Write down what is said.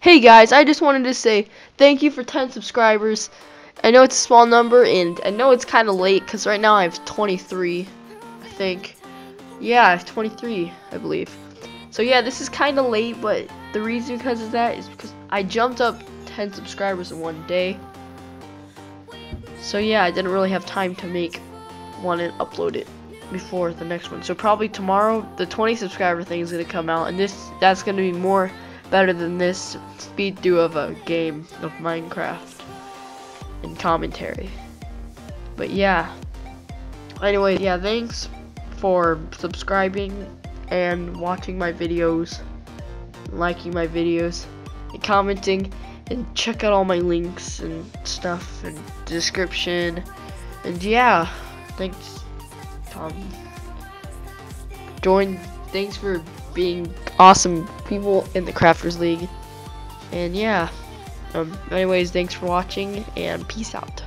Hey guys, I just wanted to say thank you for 10 subscribers. I know it's a small number and I know it's kind of late because right now I have 23, I think. Yeah, I have 23, I believe. So yeah, this is kind of late, but the reason because of that is because I jumped up 10 subscribers in one day. So yeah, I didn't really have time to make one and upload it before the next one. So probably tomorrow the 20 subscriber thing is gonna come out, and this that's gonna be more better than this speed through of a game of Minecraft and commentary. But yeah. Anyway, yeah, thanks for subscribing and watching my videos, liking my videos, and commenting, and check out all my links and stuff and description. And yeah, thanks um, join. Thanks for being awesome people in the Crafters League. And yeah. Um, anyways, thanks for watching and peace out.